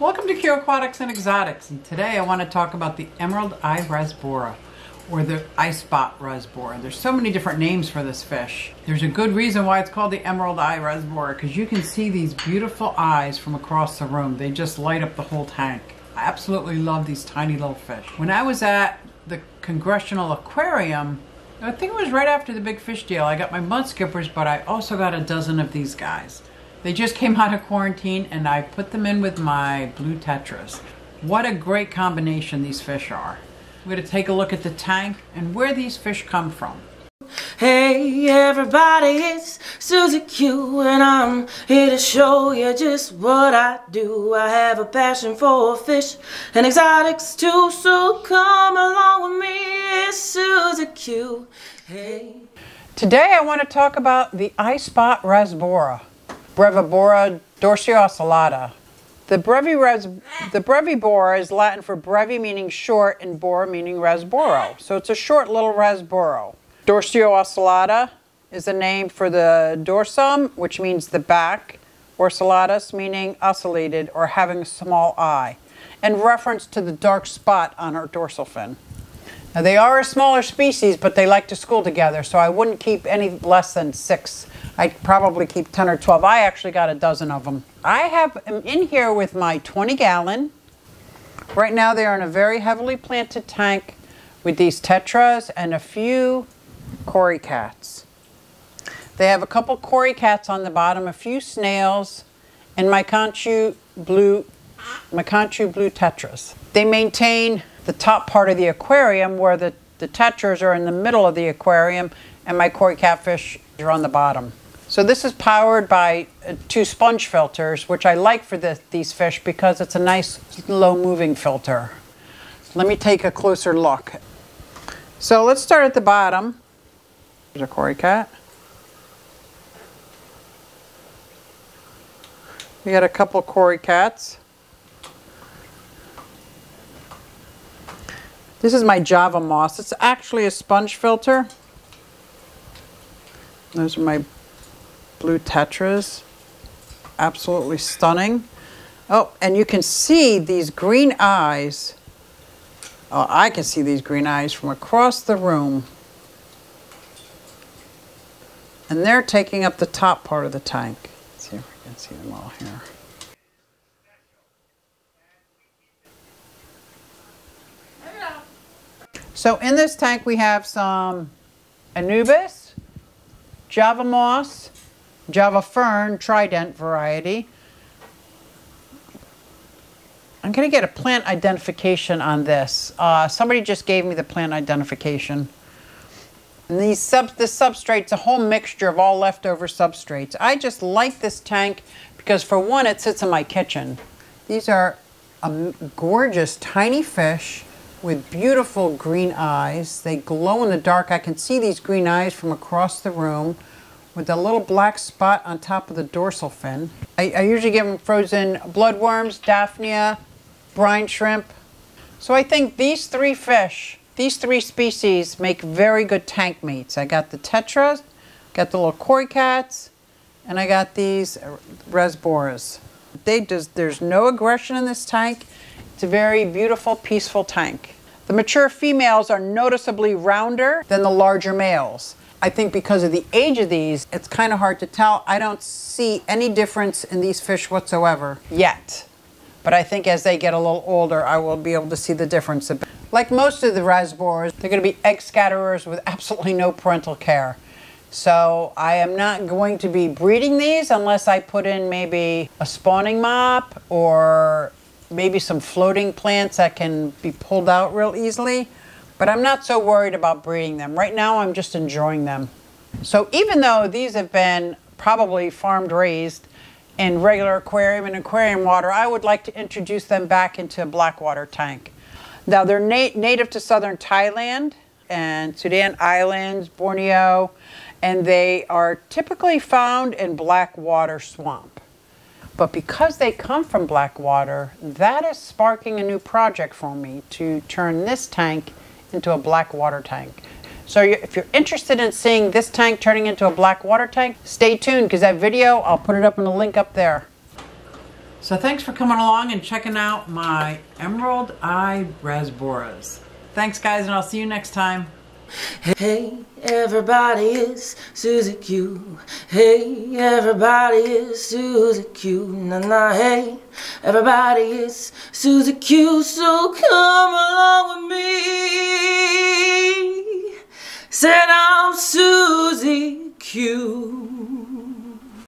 Welcome to Que Aquatics and Exotics, and today I want to talk about the Emerald Eye Rasbora, or the Eye Spot Rasbora. There's so many different names for this fish. There's a good reason why it's called the Emerald Eye Rasbora, because you can see these beautiful eyes from across the room. They just light up the whole tank. I absolutely love these tiny little fish. When I was at the Congressional Aquarium, I think it was right after the big fish deal, I got my mud skippers, but I also got a dozen of these guys. They just came out of quarantine and I put them in with my blue tetras. What a great combination these fish are. We're going to take a look at the tank and where these fish come from. Hey everybody, it's Susie Q and I'm here to show you just what I do. I have a passion for fish and exotics too, so come along with me. It's Susie Q. Hey. Today I want to talk about the eye spot rasbora. Brevibora dorsiocellata. The, brevi the brevibora is Latin for brevi meaning short and bora meaning rasbora. So it's a short little rasbora. Dorsiocellata is a name for the dorsum, which means the back, or ocellatus meaning ocellated or having a small eye, in reference to the dark spot on her dorsal fin. Now they are a smaller species, but they like to school together, so I wouldn't keep any less than six I'd probably keep 10 or 12. I actually got a dozen of them. I have them in here with my 20 gallon. Right now they are in a very heavily planted tank with these tetras and a few cory cats. They have a couple cory cats on the bottom, a few snails, and my Cochu blue, my Cochu blue tetras. They maintain the top part of the aquarium where the, the tetras are in the middle of the aquarium and my cory catfish are on the bottom. So this is powered by uh, two sponge filters, which I like for the, these fish because it's a nice low moving filter. Let me take a closer look. So let's start at the bottom. There's a cory cat. We got a couple cory cats. This is my Java moss. It's actually a sponge filter. Those are my blue tetras. Absolutely stunning. Oh, and you can see these green eyes. Oh, I can see these green eyes from across the room. And they're taking up the top part of the tank. Let's see if we can see them all here. So in this tank we have some Anubias, Java moss, Java fern trident variety. I'm going to get a plant identification on this. Uh, somebody just gave me the plant identification. And these sub this substrate's a whole mixture of all leftover substrates. I just like this tank because for one, it sits in my kitchen. These are a gorgeous tiny fish with beautiful green eyes. They glow in the dark. I can see these green eyes from across the room with a little black spot on top of the dorsal fin. I, I usually give them frozen bloodworms, daphnia, brine shrimp. So I think these three fish, these three species make very good tank mates. I got the tetras, got the little corycats, and I got these rasboras. They just, there's no aggression in this tank. It's a very beautiful, peaceful tank. The mature females are noticeably rounder than the larger males. I think because of the age of these, it's kind of hard to tell. I don't see any difference in these fish whatsoever yet. But I think as they get a little older, I will be able to see the difference. Like most of the rasboras, they're going to be egg scatterers with absolutely no parental care. So I am not going to be breeding these unless I put in maybe a spawning mop or maybe some floating plants that can be pulled out real easily. But I'm not so worried about breeding them. Right now, I'm just enjoying them. So even though these have been probably farmed raised in regular aquarium and aquarium water, I would like to introduce them back into a black water tank. Now they're na native to southern Thailand and Sunda Islands, Borneo, and they are typically found in black water swamp. But because they come from black water, that is sparking a new project for me to turn this tank into a black water tank. So if you're interested in seeing this tank turning into a black water tank, stay tuned because that video, I'll put it up in the link up there. So thanks for coming along and checking out my Emerald Eye Rasboras. Thanks, guys, and I'll see you next time. Hey, everybody, it's Susie Q. Hey, everybody, it's Susie Q. Nah, nah, hey, everybody, it's Susie Q. So come along with me. Said I'm Susie Q.